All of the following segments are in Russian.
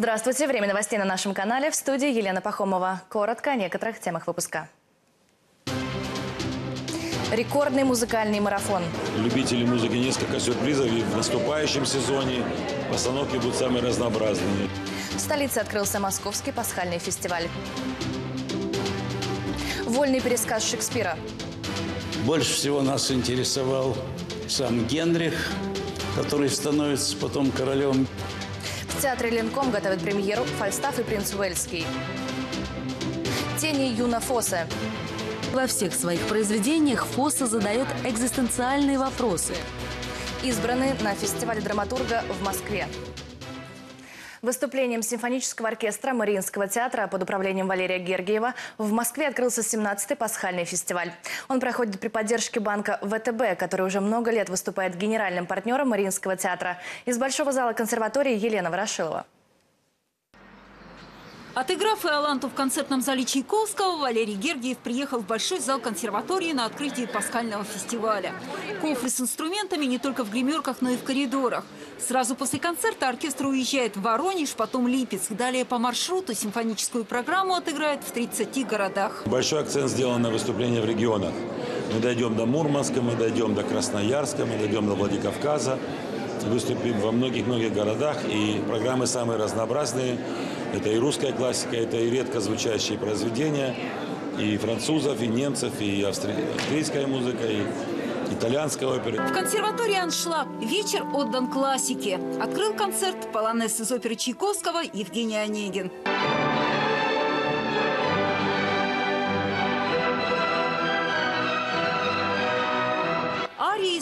Здравствуйте. Время новостей на нашем канале. В студии Елена Пахомова. Коротко о некоторых темах выпуска. Рекордный музыкальный марафон. Любители музыки несколько сюрпризов и в наступающем сезоне постановки будут самые разнообразные. В столице открылся Московский пасхальный фестиваль. Вольный пересказ Шекспира. Больше всего нас интересовал сам Генрих, который становится потом королем. В театре Ленком готовят премьеру «Фальстаф и принц Уэльский». Тени Юна Фосе. Во всех своих произведениях Фосса задает экзистенциальные вопросы. Избраны на фестивале драматурга в Москве. Выступлением симфонического оркестра Мариинского театра под управлением Валерия Гергиева в Москве открылся 17-й пасхальный фестиваль. Он проходит при поддержке банка ВТБ, который уже много лет выступает генеральным партнером Мариинского театра. Из Большого зала консерватории Елена Ворошилова. Отыграв Иоланту в концертном зале Чайковского, Валерий Гергиев приехал в Большой зал консерватории на открытие пасхального фестиваля. Кофры с инструментами не только в гримерках, но и в коридорах. Сразу после концерта оркестр уезжает в Воронеж, потом Липецк. Далее по маршруту симфоническую программу отыграет в 30 городах. Большой акцент сделан на выступления в регионах. Мы дойдем до Мурманска, мы дойдем до Красноярска, мы дойдем до Владикавказа. Выступим во многих-многих городах, и программы самые разнообразные. Это и русская классика, это и редко звучащие произведения, и французов, и немцев, и австри- австрийская музыка, и итальянская опера. В консерватории «Аншлаг» вечер отдан классике. Открыл концерт полонез из оперы Чайковского Евгений Онегин.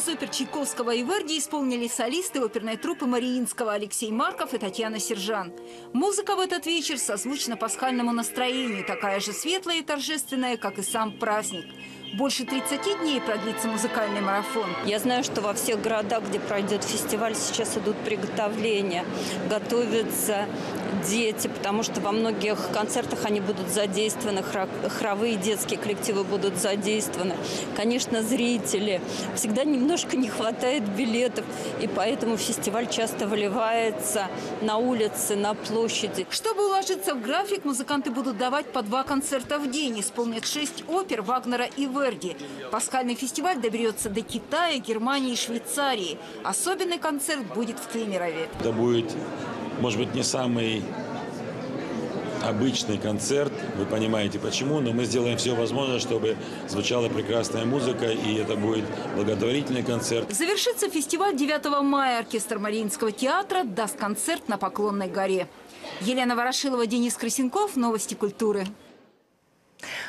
Из опер Чайковского и Верди исполнили солисты оперной труппы Мариинского Алексей Марков и Татьяна Сержан. Музыка в этот вечер созвучна пасхальному настроению, такая же светлая и торжественная, как и сам праздник. Больше 30 дней продлится музыкальный марафон. Я знаю, что во всех городах, где пройдет фестиваль, сейчас идут приготовления, готовятся дети, потому что во многих концертах они будут задействованы, хоровые детские коллективы будут задействованы. Конечно, зрители. Всегда немножко не хватает билетов, и поэтому фестиваль часто выливается на улицы, на площади. Чтобы уложиться в график, музыканты будут давать по два концерта в день. Исполнят шесть опер Вагнера и Верди. Пасхальный фестиваль доберется до Китая, Германии и Швейцарии. Особенный концерт будет в Кемерове. Это будет, может быть, не самый обычный концерт, вы понимаете почему, но мы сделаем все возможное, чтобы звучала прекрасная музыка, и это будет благотворительный концерт. Завершится фестиваль 9 мая. Оркестр Мариинского театра даст концерт на Поклонной горе. Елена Ворошилова, Денис Красенков. Новости культуры.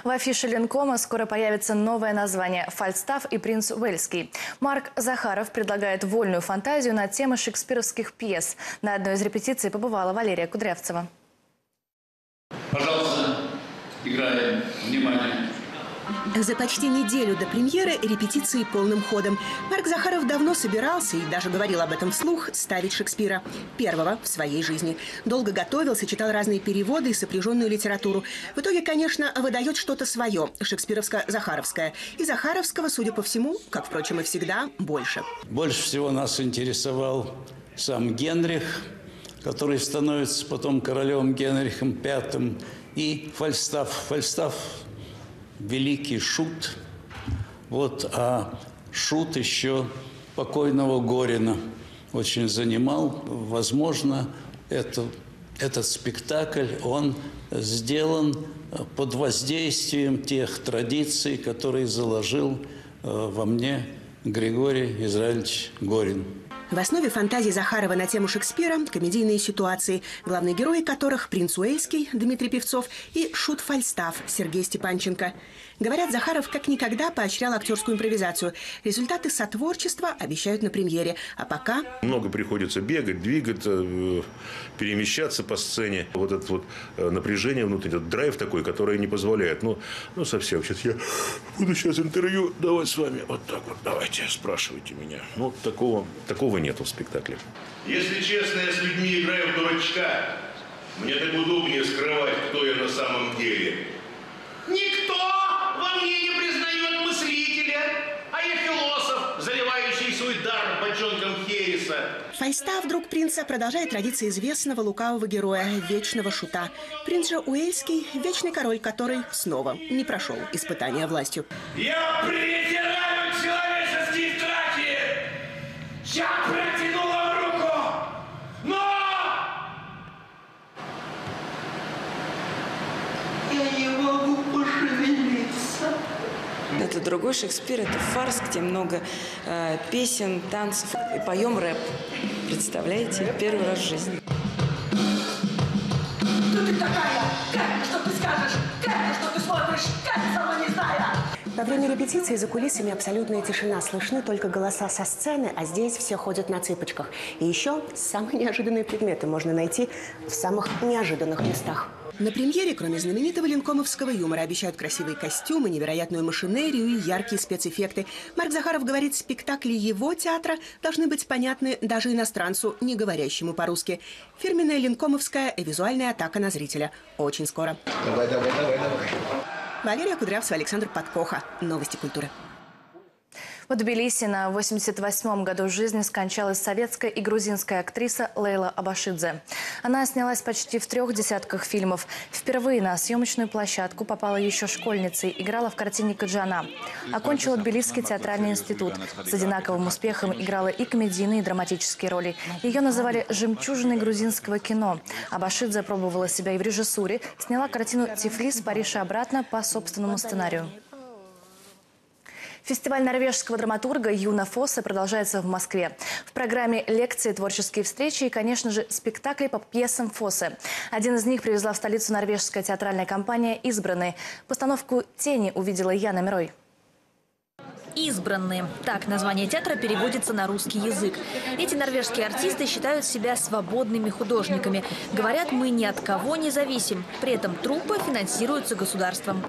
В афише Ленкома скоро появится новое название «Фальстаф и принц Уэльский». Марк Захаров предлагает вольную фантазию на темы шекспировских пьес. На одной из репетиций побывала Валерия Кудрявцева. Пожалуйста, играем. За почти неделю до премьеры репетиции полным ходом. Марк Захаров давно собирался и даже говорил об этом вслух ставить Шекспира. Первого в своей жизни. Долго готовился, читал разные переводы и сопряженную литературу. В итоге, конечно, выдает что-то свое, шекспировско-захаровское. И Захаровского, судя по всему, как, впрочем, и всегда, больше. Больше всего нас интересовал сам Генрих, который становится потом королем Генрихом V, и Фальстаф. Фальстаф – великий шут. Вот, а шут еще покойного Горина очень занимал. Возможно, это, этот спектакль, он сделан под воздействием тех традиций, которые заложил э, во мне Григорий Израильевич Горин. В основе фантазии Захарова на тему Шекспира – комедийные ситуации, главные герои которых – принц Уэльский Дмитрий Певцов и шут Фальстаф Сергей Степанченко. Говорят, Захаров как никогда поощрял актерскую импровизацию. Результаты сотворчества обещают на премьере. А пока Много приходится бегать, двигаться, э, перемещаться по сцене. Вот это вот э, напряжение внутреннее, этот драйв такой, который не позволяет. Ну, ну совсем. Сейчас я буду сейчас интервью давать с вами. Вот так вот, давайте, спрашивайте меня. Ну, такого, такого нету в спектакле. Если честно, я с людьми играю в дурачка. Мне так удобнее скрывать, кто я на самом деле. Никто во мне не свой дар бочонком хереса. Фальстаф, друг принца, продолжает традиции известного лукавого героя, вечного шута. Принц же Уэльский – вечный король, который снова не прошел испытания властью. Я презираю Это другой Шекспир, это фарс, где много э, песен, танцев. И поем рэп. Представляете? Первый раз в жизни. Кто ты такая? Как? Что ты скажешь? Как? Что ты смотришь? Как? Сама не знаю. Во время репетиции за кулисами абсолютная тишина. Слышны только голоса со сцены, а здесь все ходят на цыпочках. И еще самые неожиданные предметы можно найти в самых неожиданных местах. На премьере, кроме знаменитого линкомовского юмора, обещают красивые костюмы, невероятную машинерию и яркие спецэффекты. Марк Захаров говорит, спектакли его театра должны быть понятны даже иностранцу, не говорящему по-русски. Фирменная линкомовская визуальная атака на зрителя. Очень скоро. Давай, давай, давай, давай. Валерия Кудрявцева, Александр Подкоха. Новости культуры. В Тбилиси на 88-м году жизни скончалась советская и грузинская актриса Лейла Абашидзе. Она снялась почти в трех десятках фильмов. Впервые на съемочную площадку попала еще школьницей, играла в картине «Каджана». Окончила Тбилисский театральный институт. С одинаковым успехом играла и комедийные, и драматические роли. Ее называли «жемчужиной грузинского кино». Абашидзе пробовала себя и в режиссуре. Сняла картину «Тифлис. Париж и обратно» по собственному сценарию. Фестиваль норвежского драматурга Юна Фосса продолжается в Москве. В программе лекции, творческие встречи и, конечно же, спектакли по пьесам Фоссе. Один из них привезла в столицу норвежская театральная компания «Избранные». Постановку «Тени» увидела Яна Мирой. «Избранные». Так название театра переводится на русский язык. Эти норвежские артисты считают себя свободными художниками. Говорят, мы ни от кого не зависим. При этом труппы финансируются государством.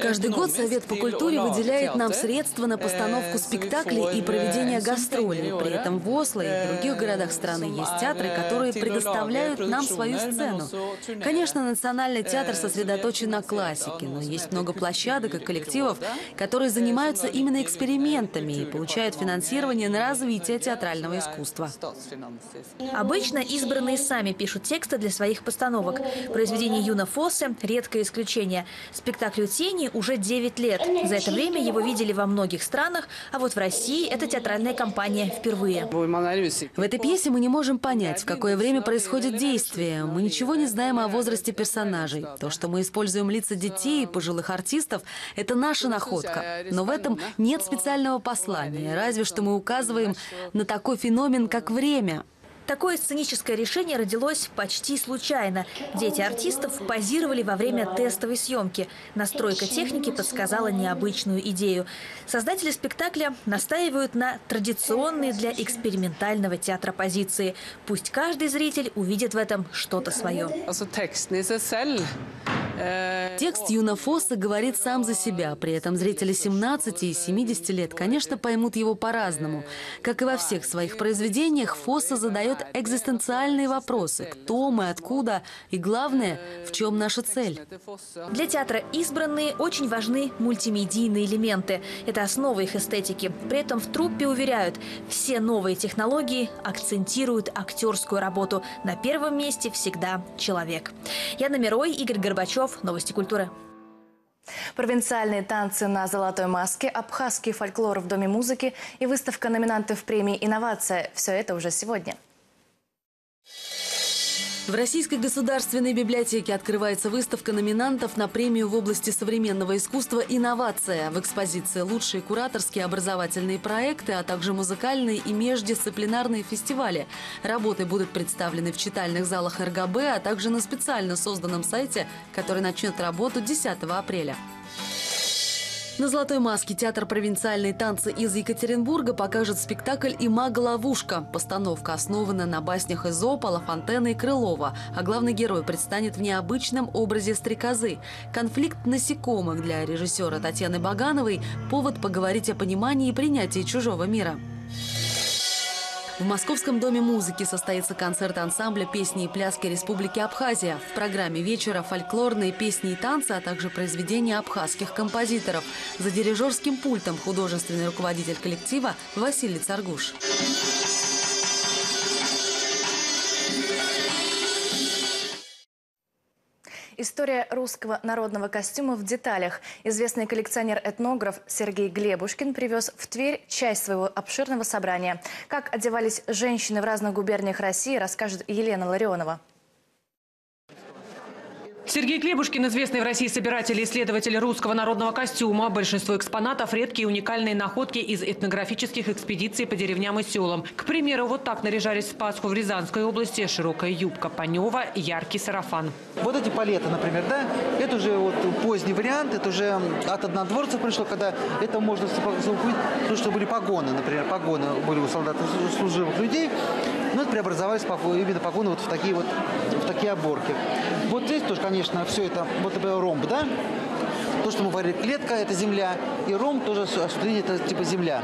Каждый год Совет по культуре выделяет нам средства на постановку спектаклей и проведение гастролей. При этом в Осло и в других городах страны есть театры, которые предоставляют нам свою сцену. Конечно, Национальный театр сосредоточен на классике, но есть много площадок и коллективов, которые занимаются именно экспериментами и получают финансирование на развитие театрального искусства. Обычно избранные сами пишут тексты для своих постановок. Произведение Юна Фоссе – редкое исключение. Спектаклю «Тени» уже 9 лет. За это время его видели во многих странах, а вот в России эта театральная компания впервые. В этой пьесе мы не можем понять, в какое время происходит действие. Мы ничего не знаем о возрасте персонажей. То, что мы используем лица детей и пожилых артистов, это наша находка. Но в этом нет специального послания, разве что мы указываем на такой феномен, как время. Такое сценическое решение родилось почти случайно. Дети артистов позировали во время тестовой съемки. Настройка техники подсказала необычную идею. Создатели спектакля настаивают на традиционной для экспериментального театра позиции. Пусть каждый зритель увидит в этом что-то свое. Текст Юна Фосса говорит сам за себя. При этом зрители 17 и 70 лет, конечно, поймут его по-разному. Как и во всех своих произведениях, Фосса задает экзистенциальные вопросы. Кто мы, откуда и, главное, в чем наша цель. Для театра «Избранные» очень важны мультимедийные элементы. Это основа их эстетики. При этом в труппе уверяют, все новые технологии акцентируют актерскую работу. На первом месте всегда человек. Яна Мирой, Игорь Горбачев. Новости культуры. Провинциальные танцы на золотой маске, абхазский фольклор в Доме музыки и выставка номинантов премии «Инновация» – все это уже сегодня. В Российской государственной библиотеке открывается выставка номинантов на премию в области современного искусства «Инновация». В экспозиции лучшие кураторские образовательные проекты, а также музыкальные и междисциплинарные фестивали. Работы будут представлены в читальных залах РГБ, а также на специально созданном сайте, который начнет работу 10 апреля. На «Золотой маске» театр провинциальные танцы из Екатеринбурга покажет спектакль «Имага-ловушка». Постановка основана на баснях Эзопа, Лафонтена и Крылова, а главный герой предстанет в необычном образе стрекозы. Конфликт насекомых для режиссера Татьяны Багановой – повод поговорить о понимании и принятии чужого мира. В Московском доме музыки состоится концерт ансамбля песни и пляски Республики Абхазия. В программе вечера фольклорные песни и танцы, а также произведения абхазских композиторов. За дирижерским пультом художественный руководитель коллектива Василий Царгуш. История русского народного костюма в деталях. Известный коллекционер-этнограф Сергей Глебушкин привез в Тверь часть своего обширного собрания. Как одевались женщины в разных губерниях России, расскажет Елена Ларионова. Сергей Клебушкин, известный в России собиратель и исследователь русского народного костюма. Большинство экспонатов – редкие уникальные находки из этнографических экспедиций по деревням и селам. К примеру, вот так наряжались в Пасху в Рязанской области. Широкая юбка Панева, яркий сарафан. Вот эти палеты, например, да, это уже вот поздний вариант, это уже от однодворцев пришло, когда это можно закупить, то, что были погоны, например, погоны были у солдат служивых людей, но это преобразовались именно погоны вот в такие вот в такие оборки. Вот здесь тоже, конечно, все это, вот это ромб, да? То, что мы говорили, клетка – это земля, и ромб тоже осуществление – это типа земля.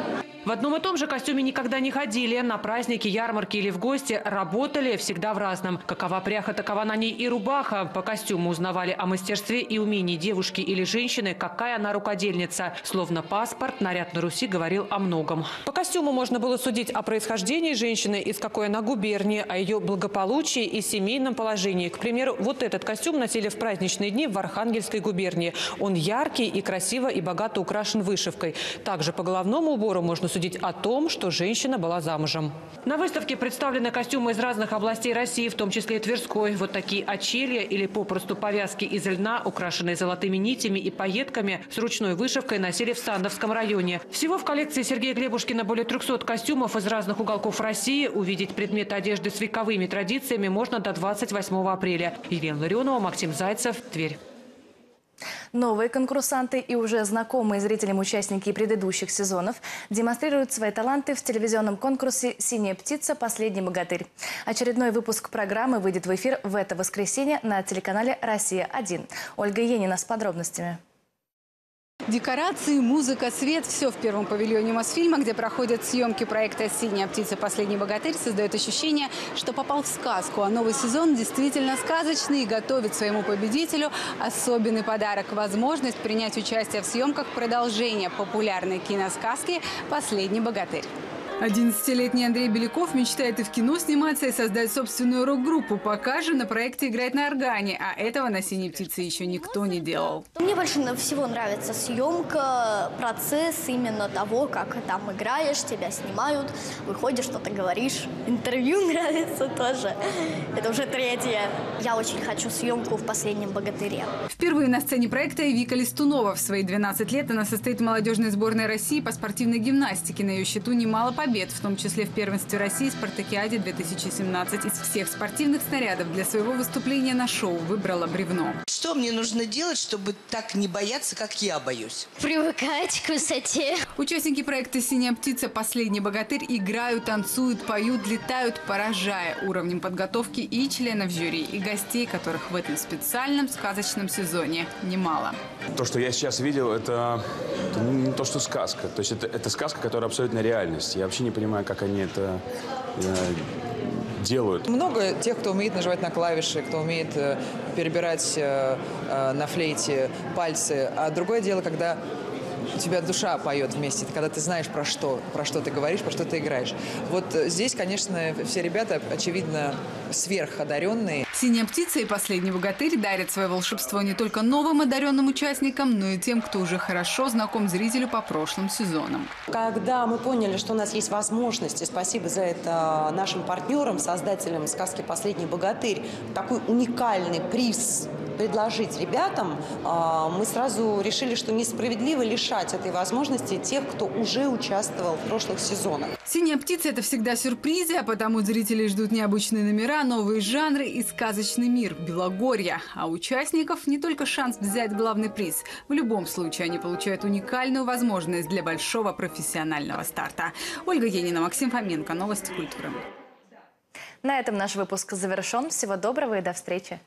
В одном и том же костюме никогда не ходили. На праздники, ярмарки или в гости работали всегда в разном. Какова пряха, такова на ней и рубаха. По костюму узнавали о мастерстве и умении девушки или женщины, какая она рукодельница. Словно паспорт, наряд на Руси говорил о многом. По костюму можно было судить о происхождении женщины, из какой она губернии, о ее благополучии и семейном положении. К примеру, вот этот костюм носили в праздничные дни в Архангельской губернии. Он яркий и красиво и богато украшен вышивкой. Также по головному убору можно судить судить о том, что женщина была замужем. На выставке представлены костюмы из разных областей России, в том числе и Тверской. Вот такие очелья или попросту повязки из льна, украшенные золотыми нитями и пайетками с ручной вышивкой, носили в Сандовском районе. Всего в коллекции Сергея Глебушкина более 300 костюмов из разных уголков России. Увидеть предметы одежды с вековыми традициями можно до 28 апреля. Елена Ларионова, Максим Зайцев, Тверь. Новые конкурсанты и уже знакомые зрителям участники предыдущих сезонов демонстрируют свои таланты в телевизионном конкурсе «Синяя птица. Последний богатырь». Очередной выпуск программы выйдет в эфир в это воскресенье на телеканале «Россия-1». Ольга Енина с подробностями. Декорации, музыка, свет – все в первом павильоне Мосфильма, где проходят съемки проекта «Синяя птица. Последний богатырь», создает ощущение, что попал в сказку. А новый сезон действительно сказочный и готовит своему победителю особенный подарок – возможность принять участие в съемках продолжения популярной киносказки «Последний богатырь». 11-летний Андрей Беляков мечтает и в кино сниматься, и создать собственную рок-группу. Пока же на проекте играть на органе, а этого на «Синей птице» еще никто не делал. Мне больше всего нравится съемка, процесс именно того, как там играешь, тебя снимают, выходишь, что-то говоришь. Интервью нравится тоже. Это уже третье. Я очень хочу съемку в «Последнем богатыре». Впервые на сцене проекта и Вика Листунова. В свои 12 лет она состоит в молодежной сборной России по спортивной гимнастике. На ее счету немало побед побед, в том числе в первенстве России «Спартакиаде 2017». Из всех спортивных снарядов для своего выступления на шоу выбрала бревно. Что мне нужно делать, чтобы так не бояться, как я боюсь? Привыкать к высоте. Участники проекта «Синяя птица. Последний богатырь» играют, танцуют, поют, летают, поражая уровнем подготовки и членов жюри, и гостей, которых в этом специальном сказочном сезоне немало. То, что я сейчас видел, это, это не то, что сказка. То есть это, это сказка, которая абсолютно реальность. Я вообще вообще не понимаю, как они это э, делают. Много тех, кто умеет нажимать на клавиши, кто умеет э, перебирать э, на флейте пальцы. А другое дело, когда у тебя душа поет вместе, когда ты знаешь, про что, про что ты говоришь, про что ты играешь. Вот здесь, конечно, все ребята, очевидно, сверходаренные. «Синяя птица» и «Последний богатырь» дарят свое волшебство не только новым одаренным участникам, но и тем, кто уже хорошо знаком зрителю по прошлым сезонам. Когда мы поняли, что у нас есть возможность, и спасибо за это нашим партнерам, создателям сказки «Последний богатырь», такой уникальный приз предложить ребятам, а, мы сразу решили, что несправедливо лишать этой возможности тех, кто уже участвовал в прошлых сезонах. «Синяя птица» – это всегда сюрпризы, а потому зрители ждут необычные номера, новые жанры и сказочный мир – Белогорья. А участников не только шанс взять главный приз. В любом случае они получают уникальную возможность для большого профессионального старта. Ольга Енина, Максим Фоменко. Новости культуры. На этом наш выпуск завершен. Всего доброго и до встречи.